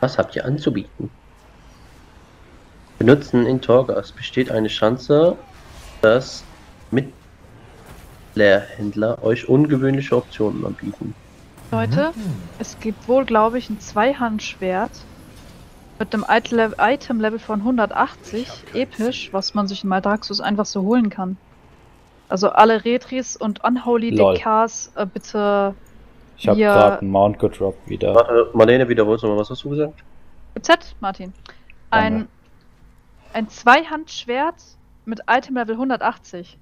Was habt ihr anzubieten? Benutzen in Torgas besteht eine Chance, dass Mitlehrhändler euch ungewöhnliche Optionen anbieten. Leute, es gibt wohl, glaube ich, ein Zweihandschwert mit einem Item- Item-Level von 180, episch, was man sich in Maldraxus einfach so holen kann. Also alle Retris und Unholy Lol. DKs äh, bitte Ich habe Wir- gerade einen Mount gedroppt wieder. Warte, Marlene, wiederholst du mal, was hast du gesagt? Z, Martin. Ein, Danke. ein Zweihandschwert mit Item-Level 180.